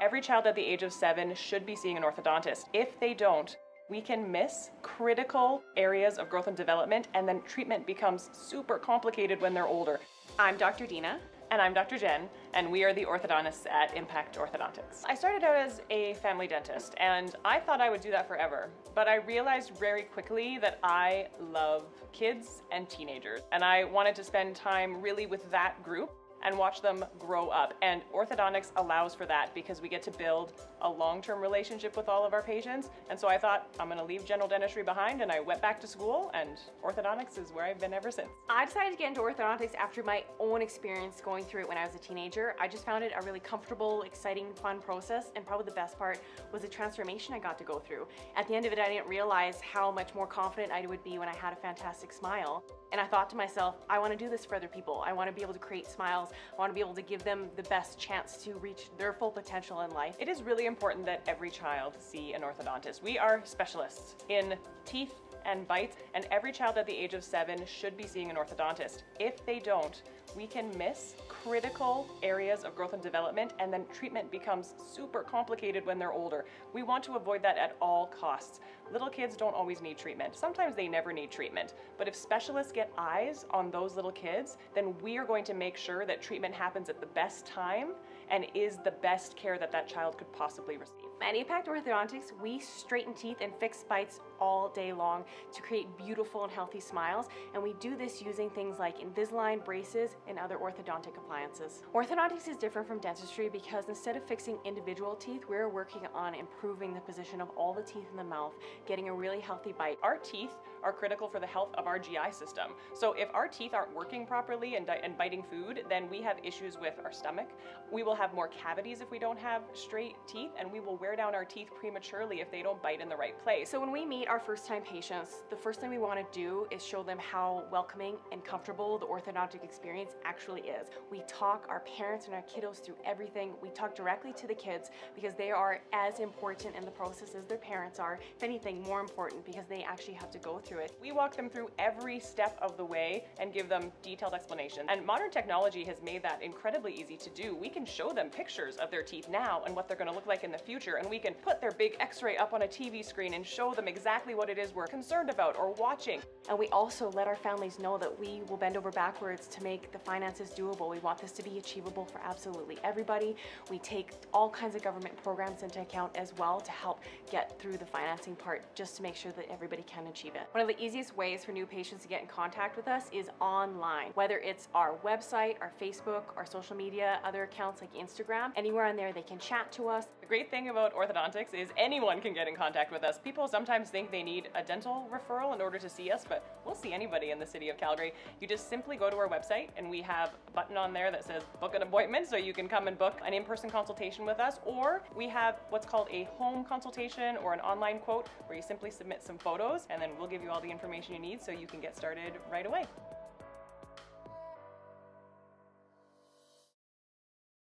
Every child at the age of seven should be seeing an orthodontist. If they don't, we can miss critical areas of growth and development, and then treatment becomes super complicated when they're older. I'm Dr. Dena. And I'm Dr. Jen, and we are the orthodontists at Impact Orthodontics. I started out as a family dentist, and I thought I would do that forever. But I realized very quickly that I love kids and teenagers, and I wanted to spend time really with that group and watch them grow up. And orthodontics allows for that because we get to build a long-term relationship with all of our patients. And so I thought I'm gonna leave general dentistry behind and I went back to school and orthodontics is where I've been ever since. I decided to get into orthodontics after my own experience going through it when I was a teenager. I just found it a really comfortable, exciting, fun process. And probably the best part was the transformation I got to go through. At the end of it, I didn't realize how much more confident I would be when I had a fantastic smile. And I thought to myself, I wanna do this for other people. I wanna be able to create smiles. I wanna be able to give them the best chance to reach their full potential in life. It is really important that every child see an orthodontist. We are specialists in teeth and bites, and every child at the age of seven should be seeing an orthodontist. If they don't, we can miss critical areas of growth and development, and then treatment becomes super complicated when they're older. We want to avoid that at all costs. Little kids don't always need treatment. Sometimes they never need treatment. But if specialists get eyes on those little kids, then we are going to make sure that treatment happens at the best time and is the best care that that child could possibly receive. At Impact Orthodontics, we straighten teeth and fix bites all day long to create beautiful and healthy smiles, and we do this using things like Invisalign braces and other orthodontic appliances. Orthodontics is different from dentistry because instead of fixing individual teeth, we're working on improving the position of all the teeth in the mouth, getting a really healthy bite. Our teeth are critical for the health of our GI system. So if our teeth aren't working properly and, and biting food, then we have issues with our stomach. We will have more cavities if we don't have straight teeth, and we will wear down our teeth prematurely if they don't bite in the right place. So when we meet our first time patients, the first thing we want to do is show them how welcoming and comfortable the orthodontic experience actually is. We talk our parents and our kiddos through everything. We talk directly to the kids because they are as important in the process as their parents are. If anything, more important because they actually have to go through it. We walk them through every step of the way and give them detailed explanations. And modern technology has made that incredibly easy to do. We can show them pictures of their teeth now and what they're going to look like in the future and we can put their big x-ray up on a TV screen and show them exactly what it is we're concerned about or watching. And we also let our families know that we will bend over backwards to make the finances doable. We want this to be achievable for absolutely everybody. We take all kinds of government programs into account as well to help get through the financing part just to make sure that everybody can achieve it. One of the easiest ways for new patients to get in contact with us is online, whether it's our website, our Facebook, our social media, other accounts like Instagram, anywhere on there they can chat to us. The great thing about orthodontics is anyone can get in contact with us. People sometimes think they need a dental referral in order to see us, but we'll see anybody in the city of Calgary. You just simply go to our website and we have a button on there that says book an appointment so you can come and book an in-person consultation with us or we have what's called a home consultation or an online quote where you simply submit some photos and then we'll give you all the information you need so you can get started right away.